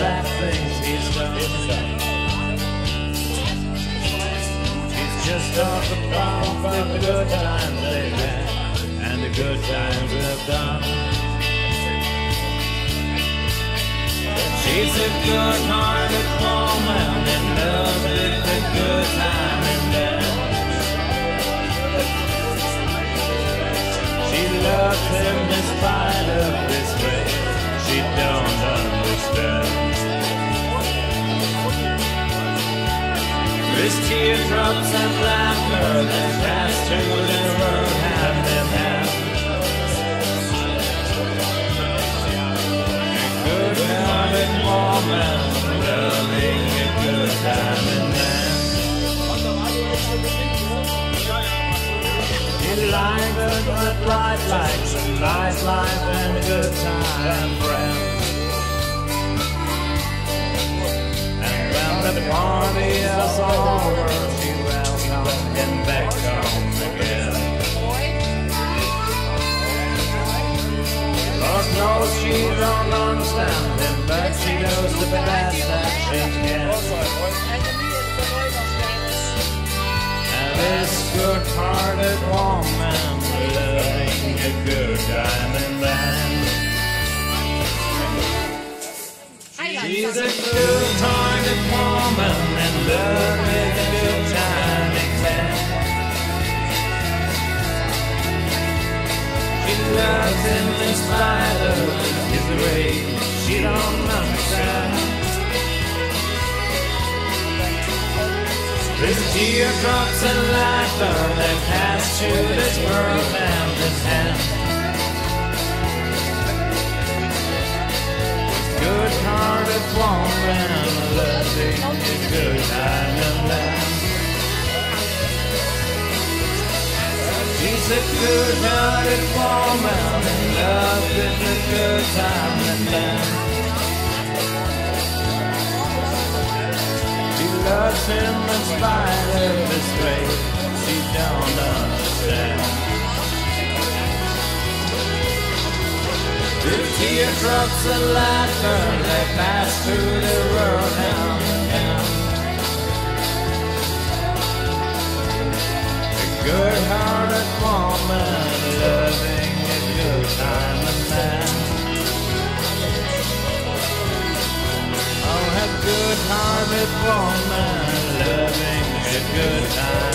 bad things he's done. It's just all about the good times they've had and the good times we've done. She's a good-hearted woman and loves it a good time and death. She loves him despite of His teardrops and laughter that pass through the world hand in hand. A good-hearted woman loving a good time and man. Lingered with bright lights and nice life and a good time and friends. And when the party is over, she don't understand him, but she knows the best that she can. And this good-hearted woman loving a good diamond man. She's a good-hearted woman and love is a good time man. She loves him in spite of rage. She don't understand. There's teardrops and laughter that pass through this world and this hand. Good-hearted woman, loving a good and land. She's a good-hearted woman in love with a good time and. She loves him in spite of his ways. She don't understand. The teardrops and laughter they pass through the world Oh, a good-hearted woman loving a er good time